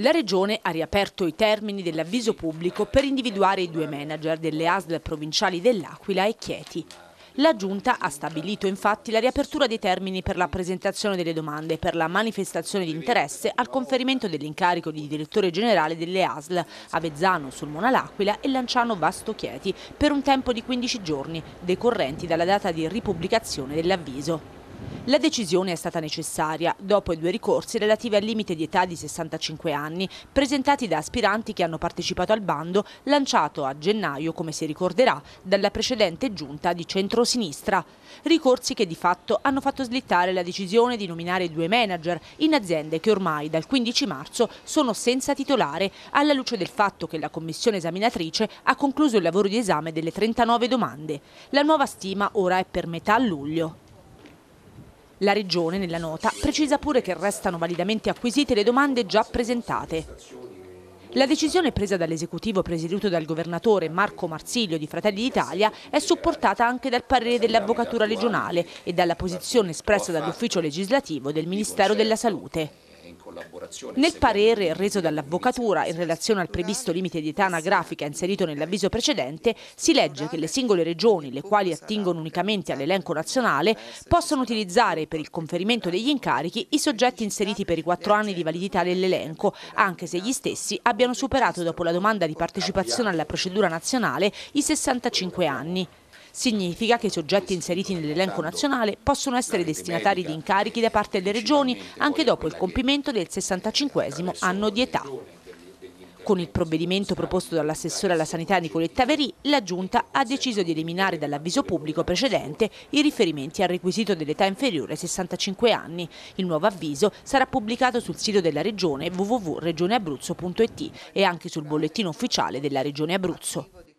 La Regione ha riaperto i termini dell'avviso pubblico per individuare i due manager delle ASL provinciali dell'Aquila e Chieti. La Giunta ha stabilito infatti la riapertura dei termini per la presentazione delle domande per la manifestazione di interesse al conferimento dell'incarico di direttore generale delle ASL Avezzano sul L'Aquila e Lanciano Vasto Chieti per un tempo di 15 giorni, decorrenti dalla data di ripubblicazione dell'avviso. La decisione è stata necessaria dopo i due ricorsi relativi al limite di età di 65 anni presentati da aspiranti che hanno partecipato al bando lanciato a gennaio, come si ricorderà, dalla precedente giunta di centrosinistra. Ricorsi che di fatto hanno fatto slittare la decisione di nominare due manager in aziende che ormai dal 15 marzo sono senza titolare alla luce del fatto che la commissione esaminatrice ha concluso il lavoro di esame delle 39 domande. La nuova stima ora è per metà luglio. La Regione, nella nota, precisa pure che restano validamente acquisite le domande già presentate. La decisione presa dall'esecutivo presieduto dal governatore Marco Marsiglio di Fratelli d'Italia è supportata anche dal parere dell'Avvocatura regionale e dalla posizione espressa dall'ufficio legislativo del Ministero della Salute. Nel parere reso dall'Avvocatura in relazione al previsto limite di età anagrafica inserito nell'avviso precedente, si legge che le singole regioni, le quali attingono unicamente all'elenco nazionale, possono utilizzare per il conferimento degli incarichi i soggetti inseriti per i quattro anni di validità dell'elenco, anche se gli stessi abbiano superato dopo la domanda di partecipazione alla procedura nazionale i 65 anni. Significa che i soggetti inseriti nell'elenco nazionale possono essere destinatari di incarichi da parte delle regioni anche dopo il compimento del 65 anno di età. Con il provvedimento proposto dall'assessore alla sanità Nicoletta Verì, la Giunta ha deciso di eliminare dall'avviso pubblico precedente i riferimenti al requisito dell'età inferiore ai 65 anni. Il nuovo avviso sarà pubblicato sul sito della Regione www.regioneabruzzo.it e anche sul bollettino ufficiale della Regione Abruzzo.